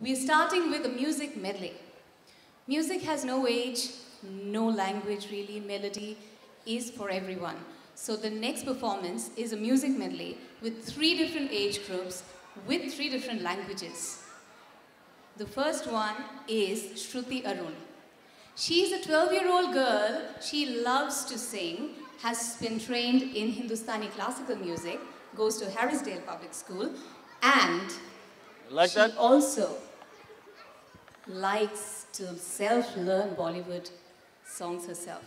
We're starting with a music medley. Music has no age, no language really, melody is for everyone. So the next performance is a music medley with three different age groups with three different languages. The first one is Shruti Arun. She's a 12-year-old girl. She loves to sing, has been trained in Hindustani classical music, goes to Harrisdale Public School, and Like she that? also likes to self-learn Bollywood songs herself.